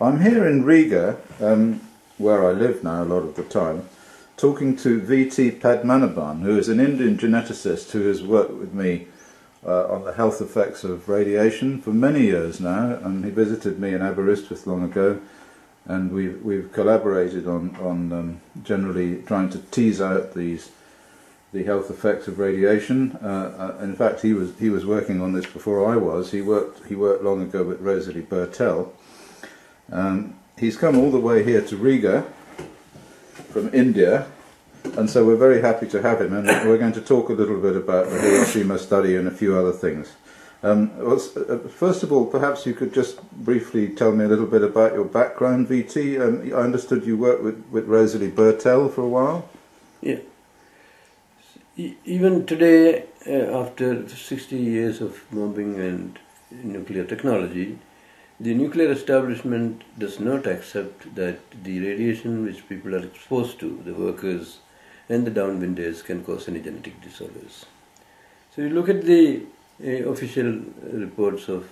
I'm here in Riga, um, where I live now a lot of the time, talking to V.T. Padmanabhan, who is an Indian geneticist who has worked with me uh, on the health effects of radiation for many years now, and he visited me in Aberystwyth long ago, and we've, we've collaborated on, on um, generally trying to tease out these the health effects of radiation. Uh, uh, in fact, he was he was working on this before I was. He worked he worked long ago with Rosalie Bertell. Um, he's come all the way here to Riga from India, and so we're very happy to have him. And we're going to talk a little bit about the Hiroshima study and a few other things. Um, uh, first of all, perhaps you could just briefly tell me a little bit about your background, VT. Um, I understood you worked with, with Rosalie Bertell for a while. Yeah even today, uh, after 60 years of bombing and nuclear technology, the nuclear establishment does not accept that the radiation which people are exposed to, the workers and the downwinders, can cause any genetic disorders. So you look at the uh, official reports of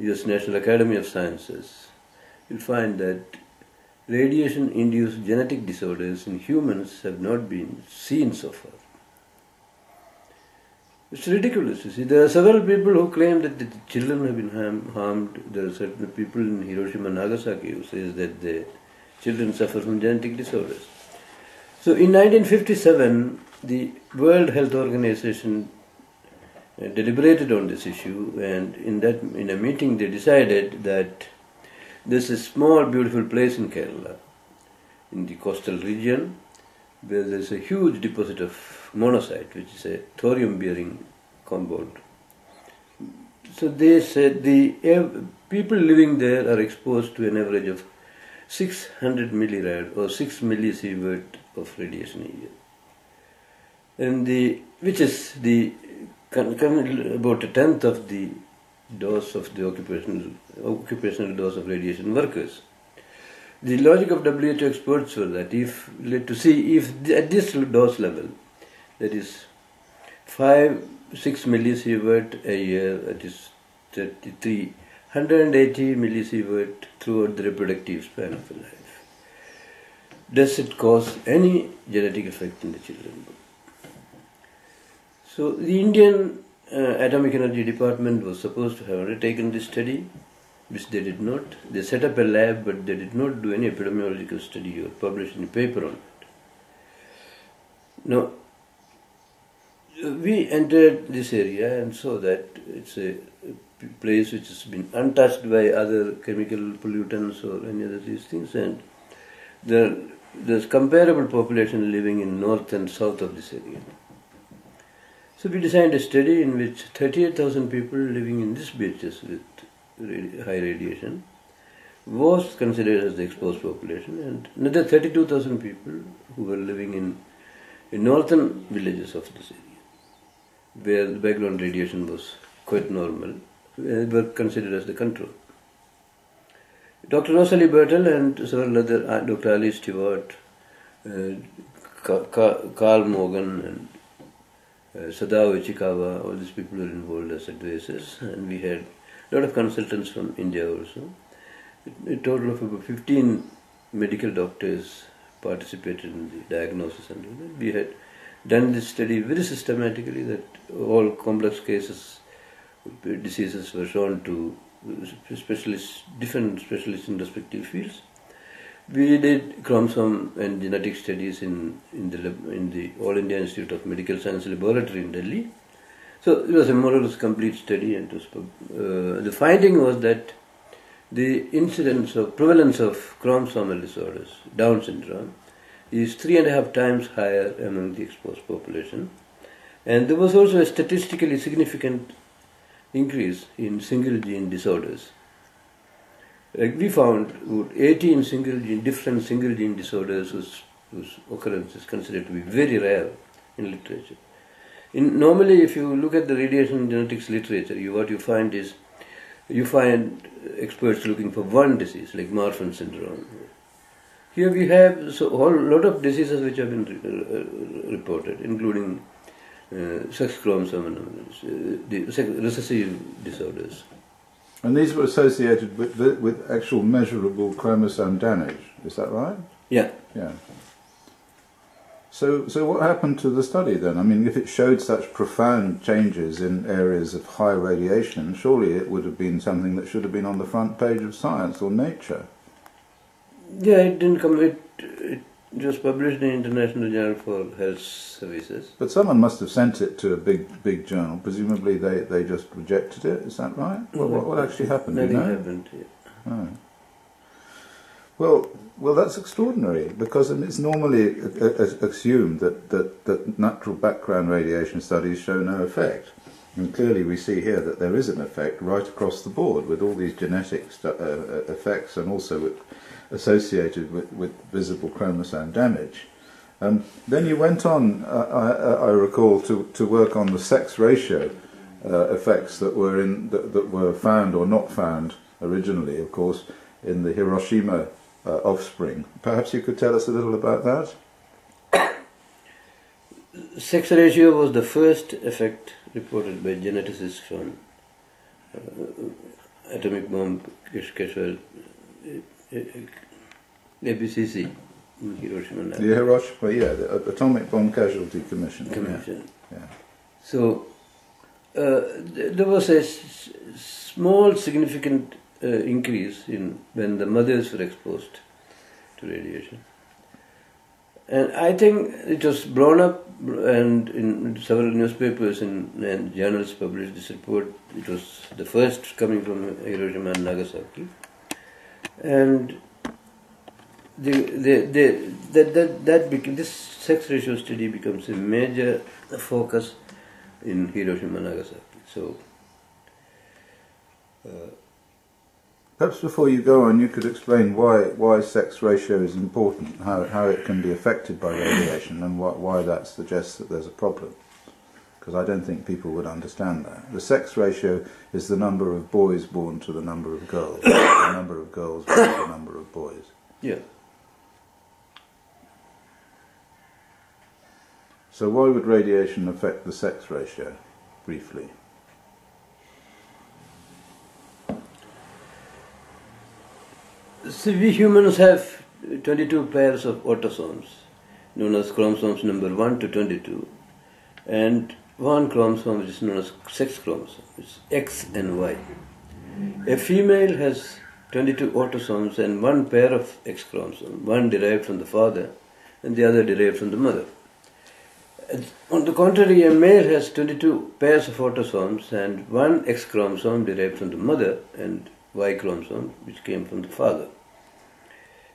US National Academy of Sciences, you'll find that radiation-induced genetic disorders in humans have not been seen so far. It's ridiculous. You see, there are several people who claim that the children have been harm, harmed. There are certain people in Hiroshima and Nagasaki who says that the children suffer from genetic disorders. So, in 1957, the World Health Organization uh, deliberated on this issue, and in that in a meeting they decided that there's a small, beautiful place in Kerala, in the coastal region, where there's a huge deposit of monazite, which is a thorium-bearing compound. So they said the people living there are exposed to an average of 600 millirad or 6 millisievert of radiation a year. And the, which is the about a tenth of the dose of the occupational, occupational dose of radiation workers. The logic of WHO experts was that if to see if at this dose level that is 5 6 millisievert a year that is 33 180 millisievert throughout the reproductive span of life. Does it cause any genetic effect in the children? So the indian uh, atomic energy department was supposed to have undertaken this study which they did not. They set up a lab but they did not do any epidemiological study or publish any paper on it. Now we entered this area and saw that it's a place which has been untouched by other chemical pollutants or any other these things. And there, there's comparable population living in north and south of this area. So we designed a study in which 38,000 people living in these beaches with high radiation was considered as the exposed population. And another 32,000 people who were living in, in northern villages of this area where the background radiation was quite normal, uh, were considered as the control. Dr. Rosalie Bertell and several other, uh, Dr. Alice Stewart, uh, Karl Morgan, and uh, Sadao Ichikawa, all these people were involved as advisors, and we had a lot of consultants from India also. A total of about 15 medical doctors participated in the diagnosis, and we had done this study very systematically that all complex cases, diseases were shown to specialists, different specialists in respective fields. We did chromosome and genetic studies in, in, the, in the All India Institute of Medical Science Laboratory in Delhi. So it was a more or less complete study, and was, uh, the finding was that the incidence of prevalence of chromosomal disorders, Down syndrome, is three and a half times higher among the exposed population. And there was also a statistically significant increase in single gene disorders. Like we found 18 single gene, different single gene disorders whose, whose occurrence is considered to be very rare in literature. In, normally, if you look at the radiation genetics literature, you, what you find is you find experts looking for one disease, like Marfan syndrome, here we have so whole lot of diseases which have been re- reported, including uh, sex chromosome uh, recessive disorders, And these were associated with, with, with actual measurable chromosome damage. Is that right? Yeah. Yeah. So, so what happened to the study then? I mean, if it showed such profound changes in areas of high radiation, surely it would have been something that should have been on the front page of Science or Nature. Yeah, it didn't come. It, it was published in International Journal for Health Services. But someone must have sent it to a big, big journal. Presumably, they, they just rejected it. Is that right? What, what, what actually happened? do you Nothing know? happened. Yeah. Oh. Well, well, that's extraordinary because it's normally uh, uh, assumed that, that, that natural background radiation studies show no effect. And clearly, we see here that there is an effect right across the board with all these genetic stu- uh, uh, effects and also with, associated with, with visible chromosome damage. Um, then you went on, uh, I, I recall, to, to work on the sex ratio uh, effects that were in that, that were found or not found originally, of course, in the Hiroshima uh, offspring. Perhaps you could tell us a little about that. Sex ratio was the first effect reported by geneticists from uh, atomic bomb uh, uh, ABCC in Hiroshima The Hiroshima, yeah, the Atomic Bomb Casualty Commission. yeah, Yeah. So uh, there was a s- small significant uh, increase in when the mothers were exposed to radiation. And I think it was blown up, and in several newspapers and, and journals published this report. It was the first coming from Hiroshima and Nagasaki. And the, the, the, that, that, that became, this sex ratio study becomes a major focus in Hiroshima Nagasaki. So, uh, Perhaps before you go on, you could explain why, why sex ratio is important, how, how it can be affected by radiation, and why, why that suggests that there's a problem. Because I don't think people would understand that. The sex ratio is the number of boys born to the number of girls, the number of girls born to the number of boys. yeah. So why would radiation affect the sex ratio, briefly? See, we humans have 22 pairs of autosomes, known as chromosomes number 1 to 22, and one chromosome which is known as sex chromosome, it's X and Y. A female has 22 autosomes and one pair of X chromosomes, one derived from the father and the other derived from the mother. Uh, on the contrary, a male has 22 pairs of autosomes and one X chromosome derived from the mother and Y chromosome which came from the father.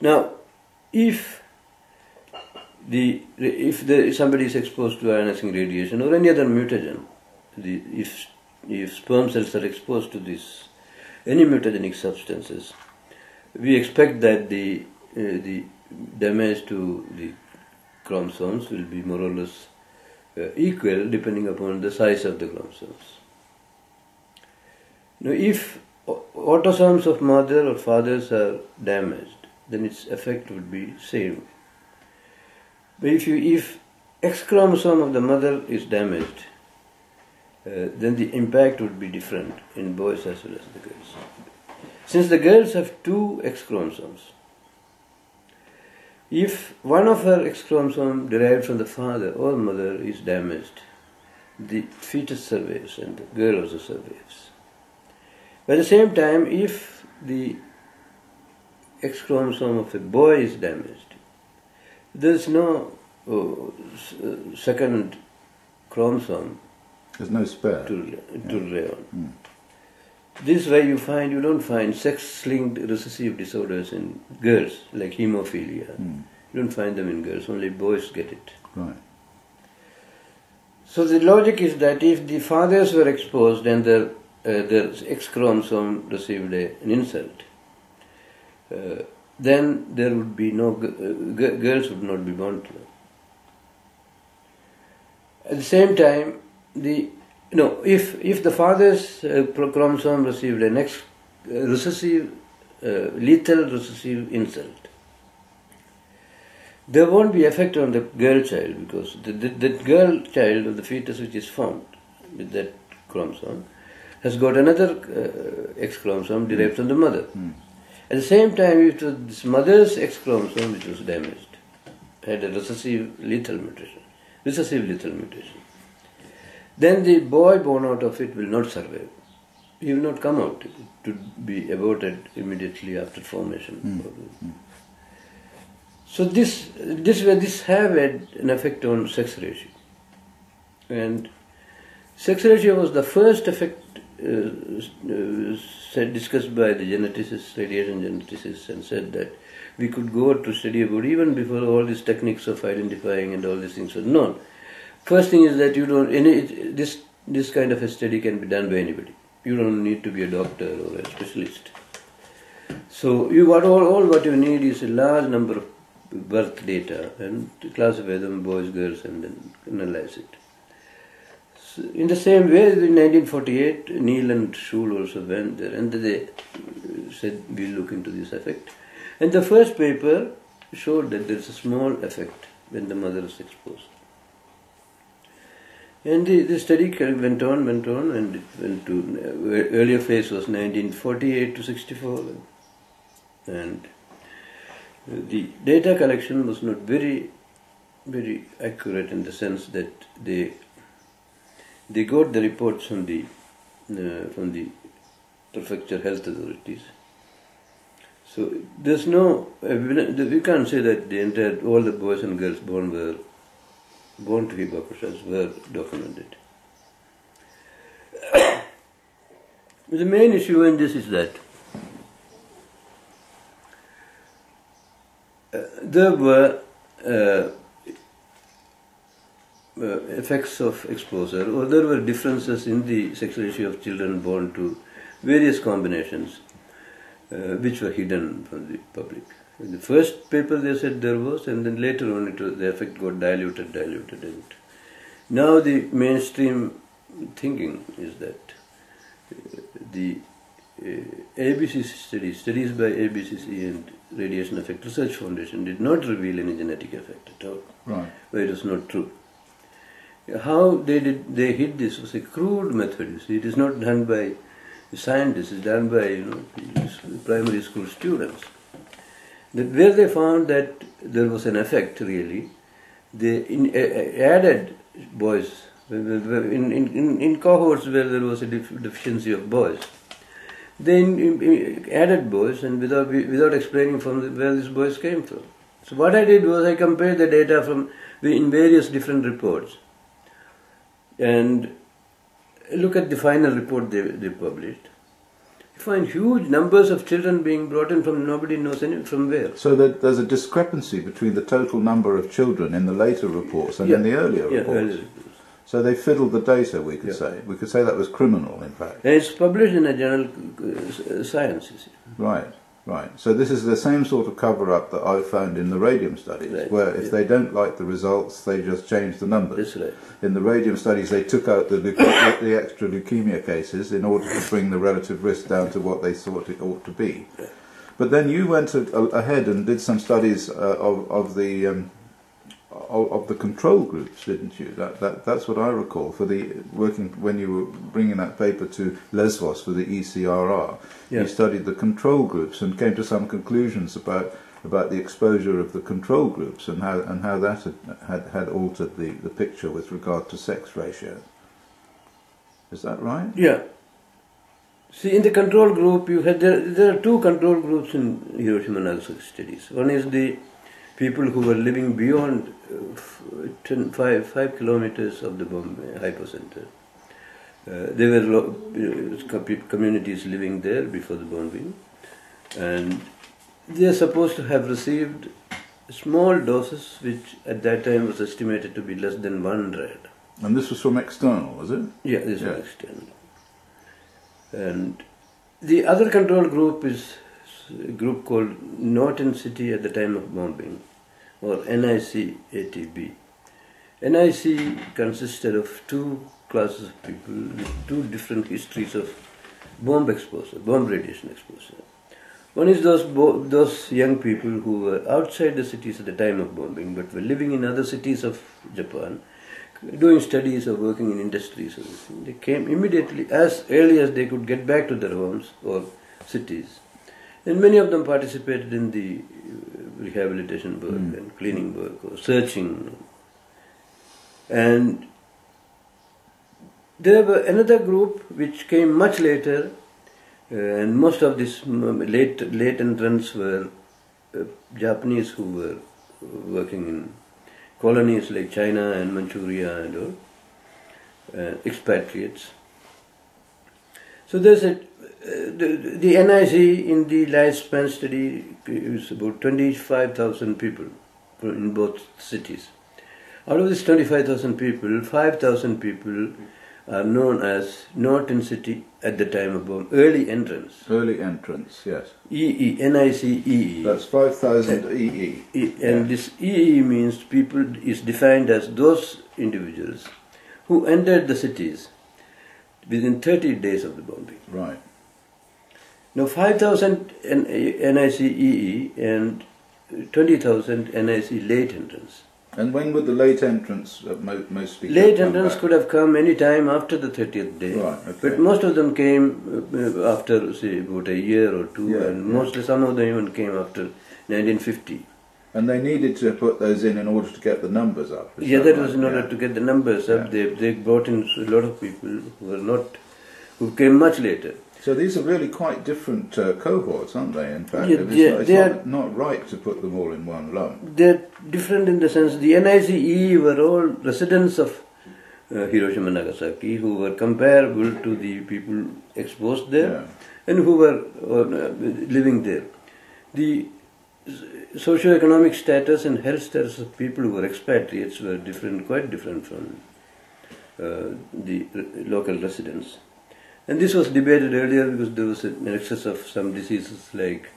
Now, if the if the somebody is exposed to ionizing radiation or any other mutagen, the, if if sperm cells are exposed to this any mutagenic substances, we expect that the uh, the damage to the chromosomes will be more or less uh, equal depending upon the size of the chromosomes. Now, if autosomes of mother or fathers are damaged, then its effect would be same. But if you if X chromosome of the mother is damaged, uh, then the impact would be different in boys as well as the girls. Since the girls have two X chromosomes, if one of her X chromosome derived from the father or mother is damaged, the fetus survives and the girl also survives. At the same time, if the X chromosome of a boy is damaged, there is no uh, uh, second chromosome There's no spare. to, to rely on. This is why you find you don't find sex-linked recessive disorders in girls like hemophilia. Hmm. You don't find them in girls. Only boys get it. Right. So the logic is that if the fathers were exposed and their uh, their X chromosome received a, an insult, uh, then there would be no uh, girls would not be born to them. At the same time, the no if if the father's uh, chromosome received an X uh, recessive uh, lethal recessive insult, there won't be effect on the girl child because the, the, the girl child of the fetus which is formed with that chromosome has got another uh, X chromosome derived from the mother. At the same time, it was this mother's X chromosome which was damaged, had a recessive lethal mutation, recessive lethal mutation. Then the boy born out of it will not survive. He will not come out to be aborted immediately after formation. Hmm. So this this this have had an effect on sex ratio, and sex ratio was the first effect said, discussed by the geneticists, radiation geneticists, and said that we could go to study about even before all these techniques of identifying and all these things were known. First thing is that you don't any this this kind of a study can be done by anybody. You don't need to be a doctor or a specialist. So you what all, all what you need is a large number of birth data and classify them boys, girls, and then analyze it. In the same way, in 1948, Neel and Schull also went there, and they said we'll look into this effect. And the first paper showed that there's a small effect when the mother is exposed. And the, the study went on, went on, and it went to uh, earlier phase was 1948 to 64, and the data collection was not very, very accurate in the sense that they they got the reports from the uh, from the prefecture health authorities. So there's no evidence. We can't say that the entire all the boys and girls born were born to hibakusha were documented. the main issue in this is that uh, there were uh, uh, effects of exposure, or there were differences in the sex ratio of children born to various combinations, uh, which were hidden from the public. In the first paper they said there was, and then later on it was, the effect got diluted, diluted, and now the mainstream thinking is that uh, the uh, ABC studies, studies by ABCC and Radiation Effect Research Foundation did not reveal any genetic effect at all. Right. But it is not true. How they did they hid this was a crude method. You see, it is not done by scientists. It's done by you know primary school students. That where they found that there was an effect really, they in, uh, added boys in, in, in cohorts where there was a def- deficiency of boys. They added boys and without without explaining from where these boys came from. So what I did was I compared the data from in various different reports and look at the final report they, they published. You find huge numbers of children being brought in from nobody knows any, from where. So that there's a discrepancy between the total number of children in the later reports and Yeah. in the earlier Yeah, reports. earlier. So they fiddled the data, we could Yeah. say. We could say that was criminal, in fact. And it's published in a journal, uh, Science. you see. Right, right. So this is the same sort of cover-up that I found in the radium studies, Right, where if yeah. they don't like the results, they just change the numbers. Right. In the radium studies, they took out the, the extra leukemia cases in order to bring the relative risk down to what they thought it ought to be. But then you went a, a, ahead and did some studies uh, of, of the um, of, of the control groups, didn't you? That, that that's what I recall for the working when you were bringing that paper to Lesvos for the E ECRR. Yeah. You studied the control groups and came to some conclusions about about the exposure of the control groups and how and how that had had, had altered the, the picture with regard to sex ratio. Is that right? Yeah. See, in the control group, you had there, there are two control groups in Hiroshima and Nagasaki studies. One is the people who were living beyond uh, 10, five, five kilometers of the bomb uh, hypocenter. Uh, there were lo- uh, communities living there before the bombing, and they are supposed to have received small doses, which at that time was estimated to be less than one rad. And this was from external, was it? Yeah, this Yeah. is external. And the other control group is a group called Not In City at the time of bombing, or NIC-ATB. NIC consisted of two classes of people with two different histories of bomb exposure, bomb radiation exposure. One is those those young people who were outside the cities at the time of bombing, but were living in other cities of Japan, doing studies or working in industries. They came immediately, as early as they could get back to their homes or cities. And many of them participated in the rehabilitation work and cleaning work or searching. And there were another group which came much later, uh, and most of these mm, late late entrants were uh, Japanese who were working in colonies like China and Manchuria and all, uh, expatriates. So there's a the, the NIC in the lifespan study is about 25,000 people in both cities. Out of these 25,000 people, 5,000 people are known as Not In City at the time of bomb, early entrance. Early entrance, yes. EE, NICEE. That's 5,000 EE. E- and this EE means people is defined as those individuals who entered the cities within 30 days of the bombing. Right. Now 5,000 N- NICEE E and 20,000 NIC late entrance. And when would the late entrance uh, mo- mostly Late come entrance back? could have come any time after the 30th day. Right, okay. But most of them came uh, after, say, about a year or two, Yeah, and yeah. mostly some of them even came after 1950. And they needed to put those in in order to get the numbers up. yeah, that right? was in order Yeah. to get the numbers up. They, they brought in a lot of people who were not, who came much later. So these are really quite different uh, cohorts, aren't they? In fact, Yeah, it's, they- not, it's they not, not right to put them all in one lump. They're different in the sense the NICE were all residents of uh, Hiroshima and Nagasaki who were comparable to the people exposed there Yeah. and who were uh, living there. The socio-economic status and health status of people who were expatriates were different, quite different from uh, the local residents. And this was debated earlier because there was an excess of some diseases like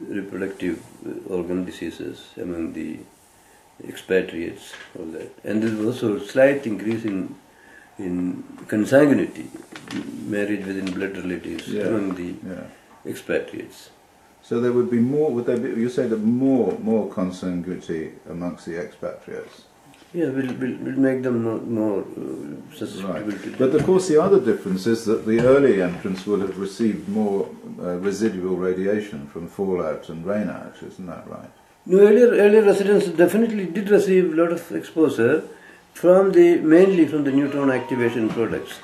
reproductive uh, organ diseases among the expatriates, all that. And there was also a slight increase in in consanguinity, marriage within blood relatives Yeah. among the Yeah. expatriates. So there would be more. Would there be? You say that more more consanguinity amongst the expatriates. Yeah, we'll, we'll, we'll make them more, more uh, susceptible Right. But of course, the other difference is that the early entrants will have received more uh, residual radiation from fallout and rainout. Isn't that right? No, earlier, earlier residents definitely did receive a lot of exposure from the mainly from the neutron activation products.